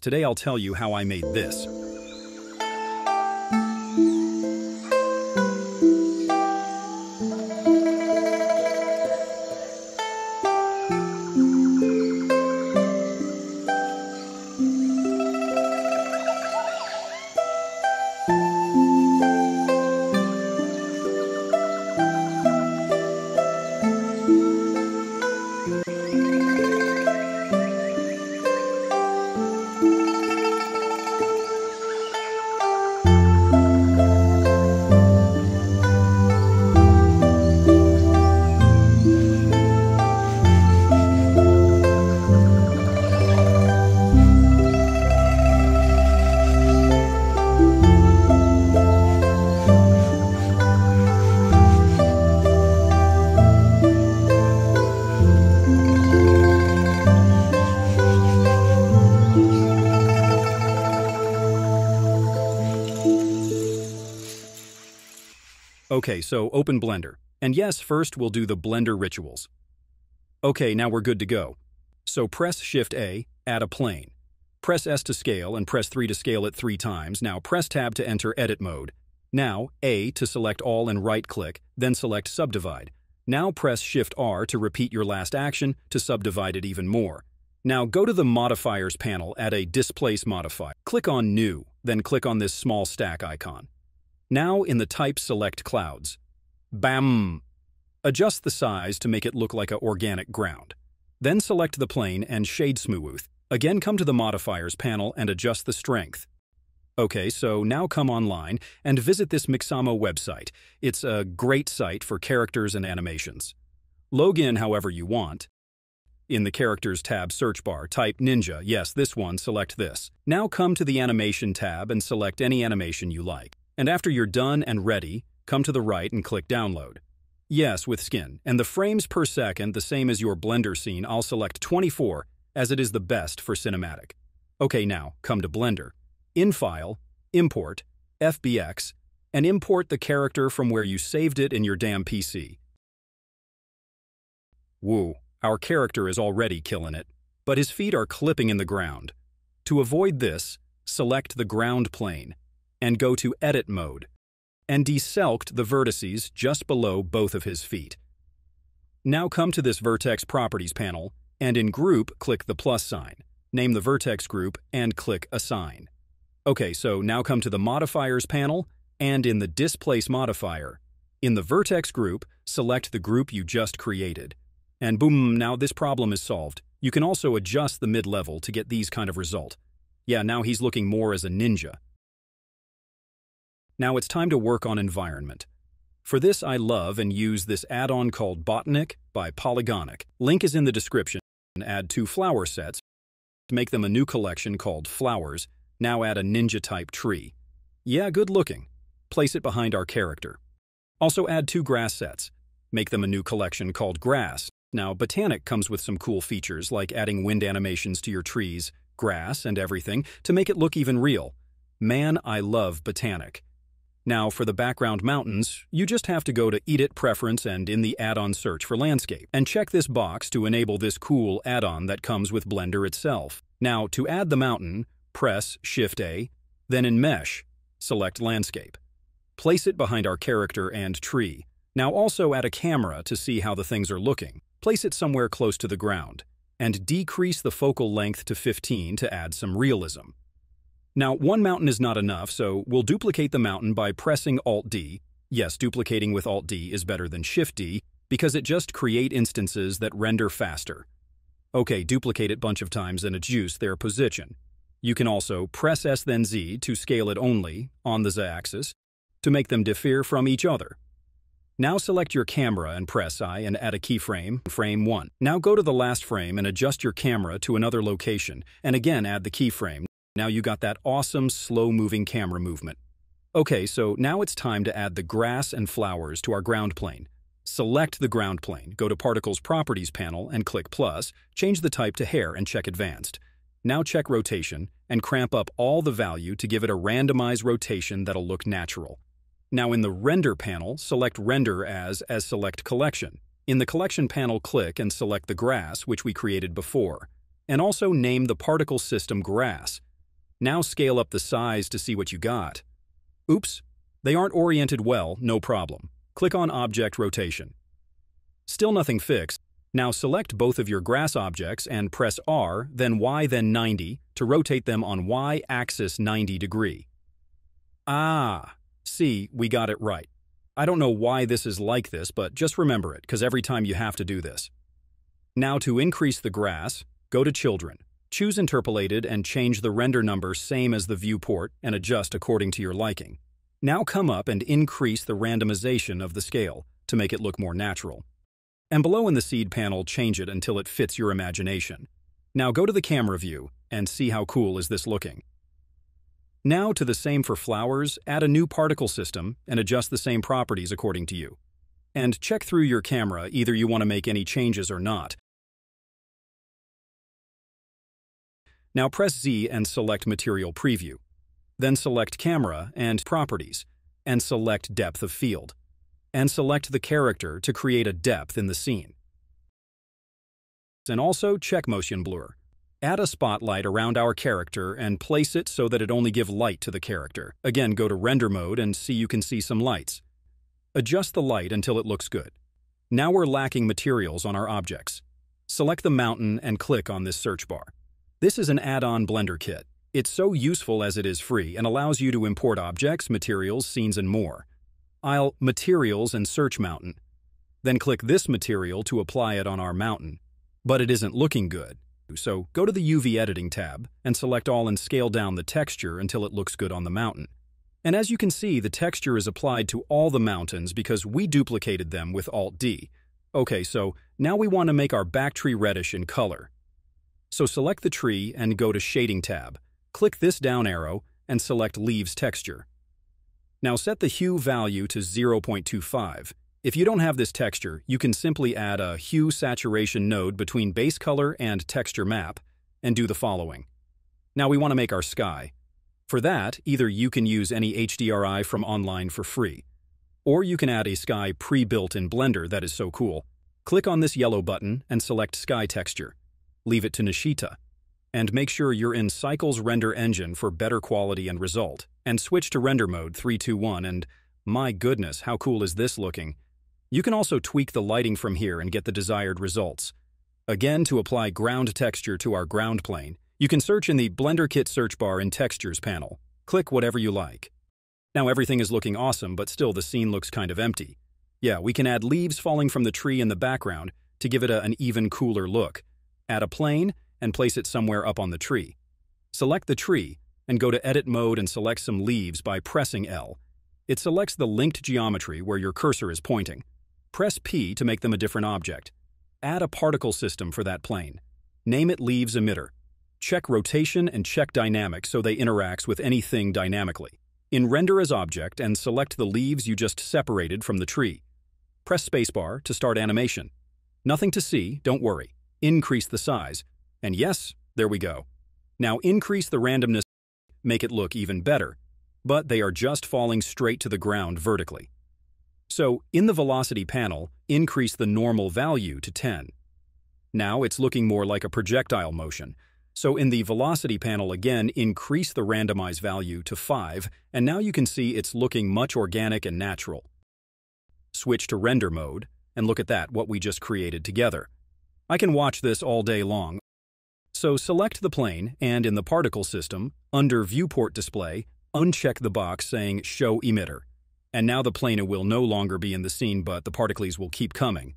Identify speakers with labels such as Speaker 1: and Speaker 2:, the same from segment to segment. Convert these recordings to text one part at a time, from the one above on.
Speaker 1: Today I'll tell you how I made this. Okay, so open Blender. And yes, first we'll do the Blender rituals. Okay, now we're good to go. So press Shift-A, add a plane. Press S to scale and press 3 to scale it three times. Now press Tab to enter Edit mode. Now A to select all and right-click, then select Subdivide. Now press Shift-R to repeat your last action to subdivide it even more. Now go to the Modifiers panel, add a Displace modifier. Click on New, then click on this small stack icon. Now in the Type select Clouds. BAM! Adjust the size to make it look like a organic ground. Then select the plane and Shade Smooth. Again come to the Modifiers panel and adjust the strength. Okay, so now come online and visit this Mixamo website. It's a great site for characters and animations. Log in however you want. In the Characters tab search bar, type Ninja. Yes, this one, select this. Now come to the Animation tab and select any animation you like. And after you're done and ready, come to the right and click Download. Yes, with skin. And the frames per second, the same as your Blender scene, I'll select 24, as it is the best for cinematic. Okay, now, come to Blender. In File, Import, FBX, and import the character from where you saved it in your damn PC. Woo, our character is already killing it, but his feet are clipping in the ground. To avoid this, select the ground plane and go to Edit mode, and deselect the vertices just below both of his feet. Now come to this Vertex Properties panel, and in Group, click the plus sign. Name the vertex group, and click Assign. Okay, so now come to the Modifiers panel, and in the Displace modifier, in the Vertex group, select the group you just created. And boom, now this problem is solved. You can also adjust the mid-level to get these kind of result. Yeah, now he's looking more as a ninja. Now it's time to work on environment. For this, I love and use this add-on called Botaniq by Polygoniq. Link is in the description. Add two flower sets. Make them a new collection called Flowers, now add a ninja-type tree. Yeah, good looking. Place it behind our character. Also add two grass sets. Make them a new collection called Grass. Now, Botaniq comes with some cool features like adding wind animations to your trees, grass, and everything to make it look even real. Man, I love Botaniq. Now, for the background mountains, you just have to go to Edit Preference and in the add-on search for Landscape, and check this box to enable this cool add-on that comes with Blender itself. Now, to add the mountain, press Shift-A, then in Mesh, select Landscape. Place it behind our character and tree. Now also add a camera to see how the things are looking. Place it somewhere close to the ground, and decrease the focal length to 15 to add some realism. Now, one mountain is not enough, so we'll duplicate the mountain by pressing Alt-D. Yes, duplicating with Alt-D is better than Shift-D, because it just create instances that render faster. Okay, duplicate it bunch of times and adjust their position. You can also press S then Z to scale it only, on the Z-axis, to make them differ from each other. Now select your camera and press I and add a keyframe, frame 1. Now go to the last frame and adjust your camera to another location, and again add the keyframe. Now you got that awesome slow-moving camera movement. Okay, so now it's time to add the grass and flowers to our ground plane. Select the ground plane, go to Particles Properties panel and click plus, change the type to hair and check Advanced. Now check Rotation and cramp up all the value to give it a randomized rotation that'll look natural. Now in the Render panel, select Render as as Select Collection. In the Collection panel, click and select the grass, which we created before. And also name the particle system grass, Now scale up the size to see what you got. Oops, they aren't oriented well, no problem. Click on Object Rotation. Still nothing fixed. Now select both of your grass objects and press R, then Y, then 90 to rotate them on Y-axis 90 degree. Ah, see, we got it right. I don't know why this is like this, but just remember it, because every time you have to do this. Now to increase the grass, go to Children. Choose Interpolated and change the render number same as the viewport and adjust according to your liking. Now come up and increase the randomization of the scale to make it look more natural. And below in the seed panel, change it until it fits your imagination. Now go to the camera view and see how cool is this looking. Now to the same for flowers, add a new particle system and adjust the same properties according to you. And check through your camera either you want to make any changes or not. Now press Z and select Material Preview. Then select Camera and Properties, and select Depth of Field. And select the character to create a depth in the scene. And also check Motion Blur. Add a spotlight around our character and place it so that it only give light to the character. Again, go to render mode and see you can see some lights. Adjust the light until it looks good. Now we're lacking materials on our objects. Select the mountain and click on this search bar. This is an add-on BlenderKit. It's so useful as it is free and allows you to import objects, materials, scenes, and more. I'll Materials and Search Mountain. Then click this material to apply it on our mountain. But it isn't looking good. So go to the UV Editing tab and select all and scale down the texture until it looks good on the mountain. And as you can see, the texture is applied to all the mountains because we duplicated them with Alt-D. Okay, so now we want to make our back tree reddish in color. So select the tree and go to Shading tab. Click this down arrow and select Leaves Texture. Now set the hue value to 0.25 if you don't have this texture, you can simply add a hue saturation node between base color and texture map and do the following. Now we want to make our sky. For that, either you can use any HDRI from online for free, or you can add a sky pre-built in Blender that is so cool. Click on this yellow button and select Sky Texture. Leave it to Nishita. And make sure you're in Cycles Render Engine for better quality and result. And switch to Render Mode 321 and my goodness, how cool is this looking? You can also tweak the lighting from here and get the desired results. Again, to apply ground texture to our ground plane, you can search in the BlenderKit search bar in Textures panel. Click whatever you like. Now everything is looking awesome, but still the scene looks kind of empty. Yeah, we can add leaves falling from the tree in the background to give it a, an even cooler look. Add a plane and place it somewhere up on the tree. Select the tree and go to Edit Mode and select some leaves by pressing L. It selects the linked geometry where your cursor is pointing. Press P to make them a different object. Add a particle system for that plane. Name it Leaves Emitter. Check rotation and check Dynamic so they interact with anything dynamically. In Render as Object and select the leaves you just separated from the tree. Press spacebar to start animation. Nothing to see, don't worry. Increase the size. And yes, there we go. Now increase the randomness, make it look even better. But they are just falling straight to the ground vertically. So, in the velocity panel, increase the normal value to 10. Now it's looking more like a projectile motion. So in the velocity panel again, increase the randomized value to 5, and now you can see it's looking much organic and natural. Switch to render mode, and look at that, what we just created together. I can watch this all day long. So select the plane, and in the particle system, under Viewport Display, uncheck the box saying Show Emitter and now the plane will no longer be in the scene, but the particles will keep coming.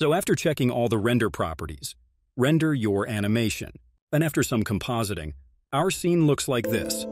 Speaker 1: So after checking all the render properties, render your animation. And after some compositing, our scene looks like this.